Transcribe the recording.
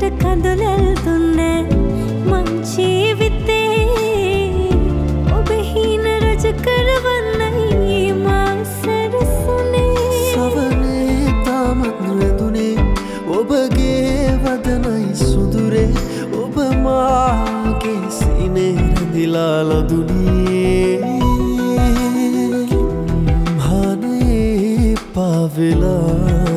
මට කඳුලැල් දුන්න මං ජීවිතේ ඔබ හීන රජ කරවන්නයි මා සැරසුනේ. සවනේ තාමත් රැඳුනේ ඔබගේ වදනයි සුදුරේ. ඔබ මාගේ සිනේ රැඳිලා ලදුනේ. හනේ පාවෙලා